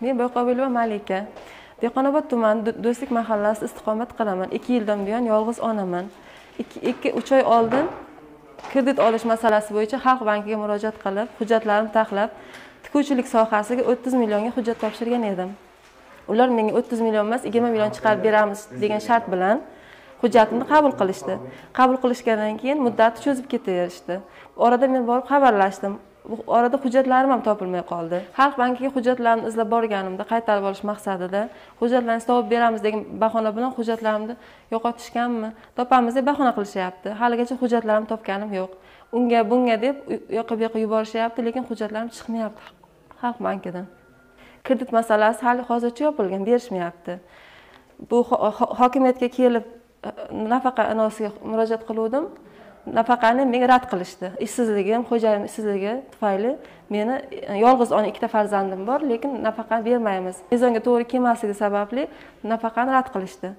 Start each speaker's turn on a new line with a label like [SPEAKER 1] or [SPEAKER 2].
[SPEAKER 1] men boyqobilova malika dehqonobod tumani do'stlik mahallasida istiqomat qilaman. Ikki yildan buyon yolg'iz onaman. Ikki uch oy oldin kredit olish masalasi bo'yicha xalq bankiga murojaat qilib hujjatlarimni taxlab tikuvchilik sohasiga o'ttiz millionga hujjat topshirgan edim. Ular menga o'ttiz million emas yigirma million chiqarib beramiz degan shart bilan hujjatimni qabul qilishdi. Qabul qilishgandan keyin muddati cho'zib ketaverishdi orada men borib xabarlashdim. Orada hujjatlarim ham topilmay qoldi. Xalq bankiga hujjatlarimni izlab borganimda qaytarib olish maqsadida hujjatlarni topib beramiz degan bahona bilan hujjatlarimni yo'qotishganmi? Topamiz deb bahona qilishyapti. Haligacha hujjatlarimni topganim yo'q. Unga bunga deb u yoqqa bu yoqqa yuborishyapti lekin hujjatlarim chiqmayapti xalq bankidan. Kredit masalasi hali hozircha yopilgan berishmayapti. Bu hokimiyatga kelib e, nafaqa anosiga murojaat qiluvdim. Nafaqani menga rad qilishdi. Ishsizligim xo'jayin ishsizligi tufayli meni e, yolg'iz ona ikkita farzandim bor lekin nafaqa bermaymiz. Mezonga to'g'ri kelmasligi sababli nafaqani rad qilishdi.